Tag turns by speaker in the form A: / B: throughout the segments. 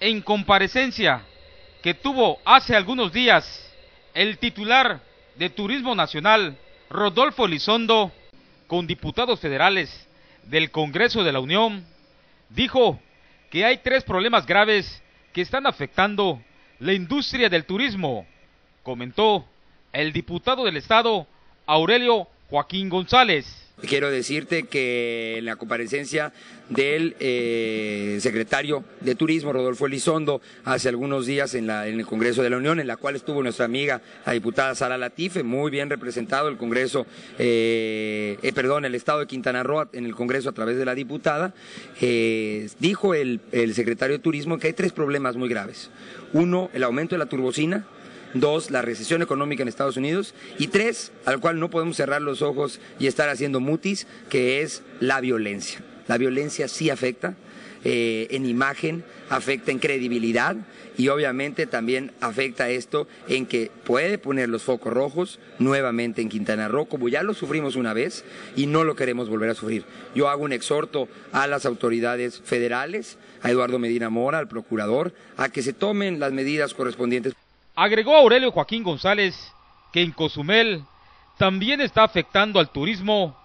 A: en comparecencia que tuvo hace algunos días el titular de Turismo Nacional, Rodolfo Elizondo, con diputados federales del Congreso de la Unión, dijo que hay tres problemas graves que están afectando la industria del turismo, comentó el diputado del Estado, Aurelio Joaquín González.
B: Quiero decirte que en la comparecencia del eh, secretario de Turismo, Rodolfo Elizondo, hace algunos días en, la, en, el Congreso de la Unión, en la cual estuvo nuestra amiga, la diputada Sara Latife, muy bien representado el Congreso, eh, eh, perdón, el Estado de Quintana Roo en el Congreso a través de la diputada, dijo el, el secretario de Turismo que hay tres problemas muy graves. Uno, el aumento de la turbocina, dos, la recesión económica en Estados Unidos, y tres, al cual no podemos cerrar los ojos y estar haciendo mutis, que es la violencia. La violencia sí afecta eh, en imagen, afecta en credibilidad y obviamente también afecta esto en que puede poner los focos rojos nuevamente en Quintana Roo, como ya lo sufrimos una vez y no lo queremos volver a sufrir. Yo hago un exhorto a las autoridades federales, a Eduardo Medina Mora, al procurador, a que se tomen las medidas correspondientes.
A: Agregó Aurelio Joaquín González que en Cozumel también está afectando al turismo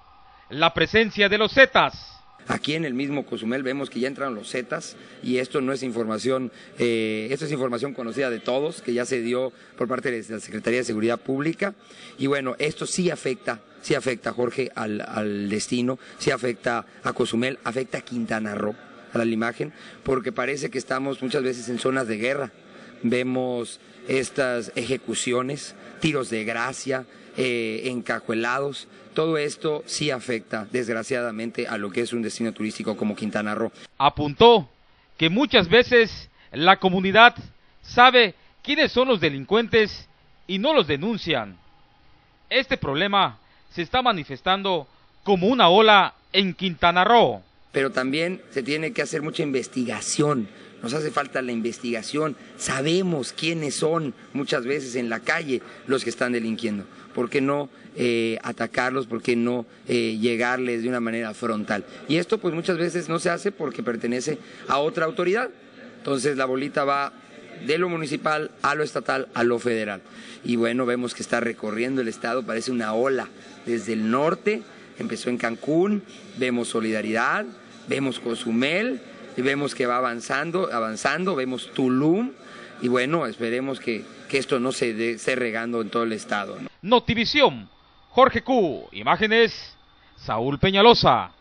A: la presencia de los Zetas.
B: Aquí en el mismo Cozumel vemos que ya entraron los Zetas y esto no es información, eh, esto es información conocida de todos, que ya se dio por parte de la Secretaría de Seguridad Pública y bueno, esto sí afecta, sí afecta Jorge al, al destino, sí afecta a Cozumel, afecta a Quintana Roo, a la imagen, porque parece que estamos muchas veces en zonas de guerra, vemos estas ejecuciones, tiros de gracia, eh, encajuelados. Todo esto sí afecta, desgraciadamente, a lo que es un destino turístico como Quintana Roo.
A: Apuntó que muchas veces la comunidad sabe quiénes son los delincuentes y no los denuncian. Este problema se está manifestando como una ola en Quintana Roo.
B: Pero también se tiene que hacer mucha investigación nos hace falta la investigación, sabemos quiénes son muchas veces en la calle los que están delinquiendo. ¿Por qué no eh, atacarlos? ¿Por qué no eh, llegarles de una manera frontal? Y esto pues muchas veces no se hace porque pertenece a otra autoridad. Entonces la bolita va de lo municipal a lo estatal a lo federal. Y bueno, vemos que está recorriendo el estado, parece una ola desde el norte, empezó en Cancún, vemos Solidaridad, vemos Cozumel, y vemos que va avanzando, avanzando, vemos Tulum y bueno, esperemos que, que esto no se esté regando en todo el estado.
A: Notivisión, Jorge Q, imágenes, Saúl Peñalosa.